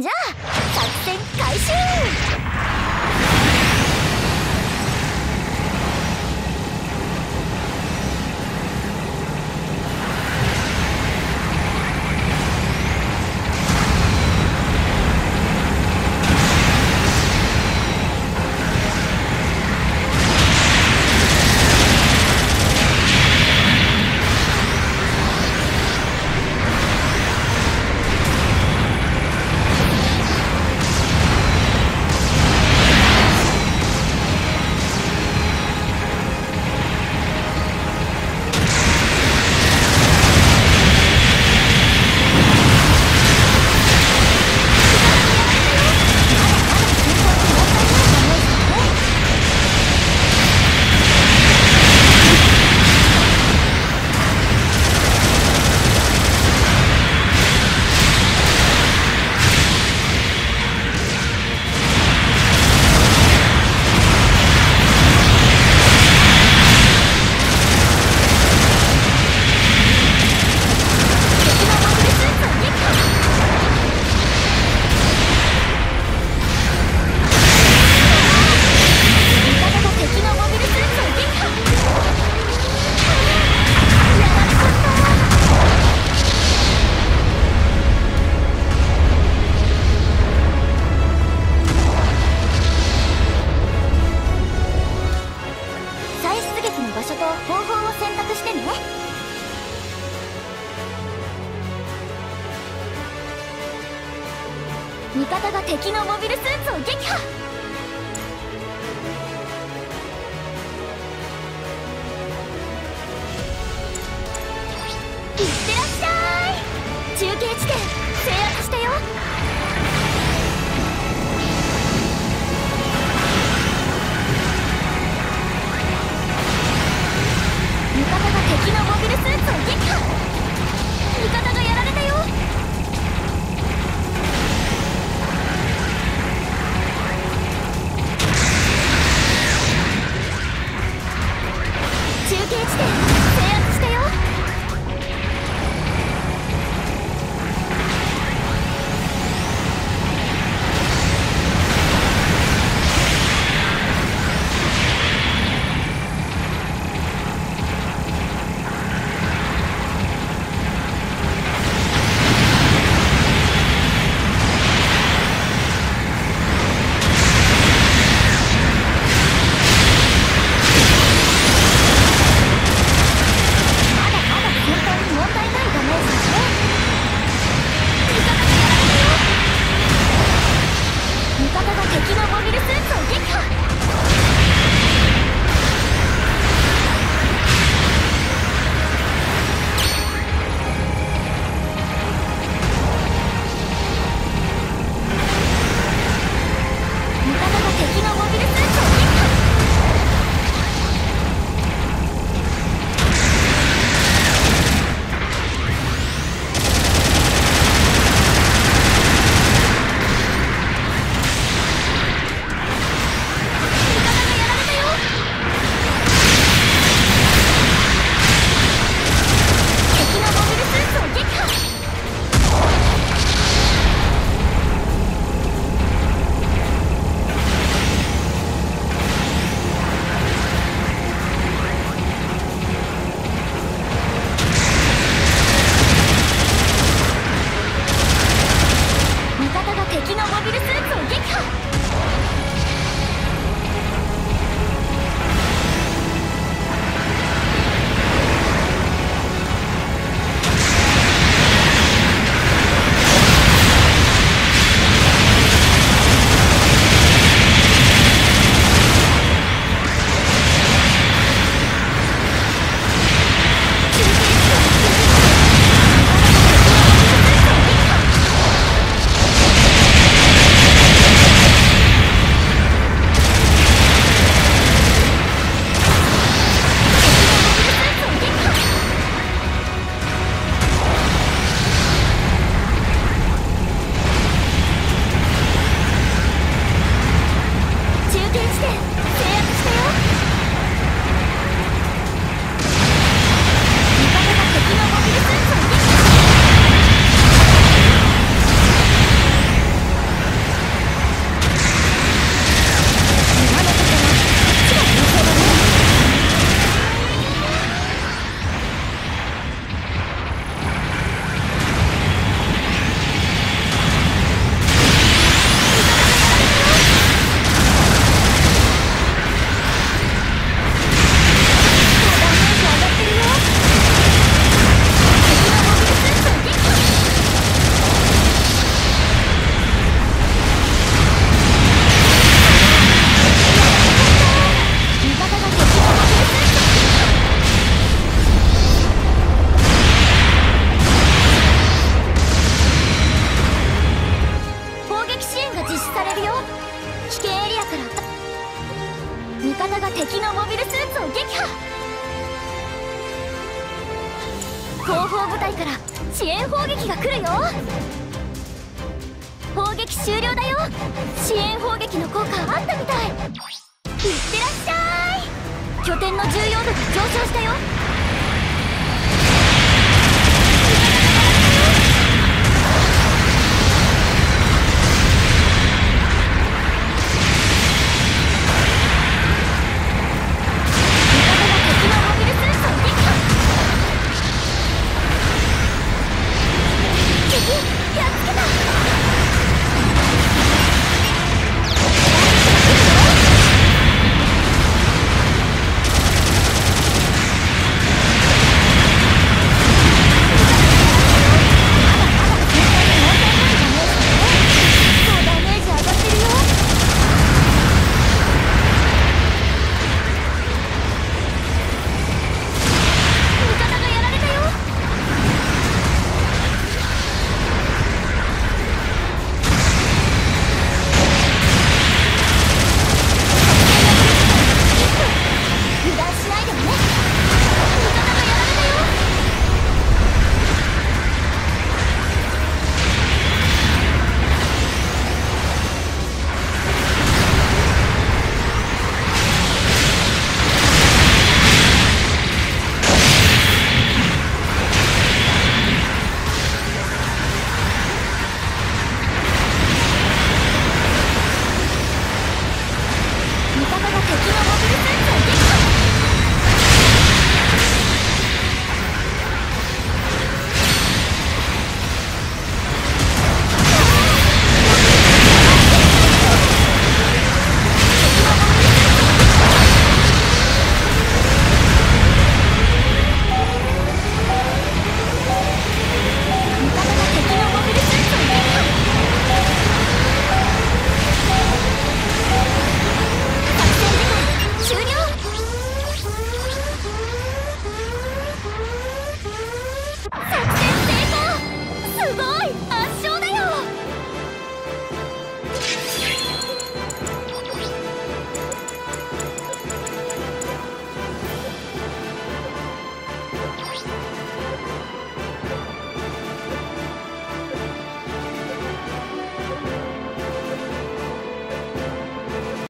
じゃあ作戦開始味方が敵のモビルスーツを撃破 Get it! 後方部隊から遅延砲撃が来るよ。砲撃終了だよ。遅延砲撃の効果あったみたい。いってらっしゃい。拠点の重要度が上昇したよ。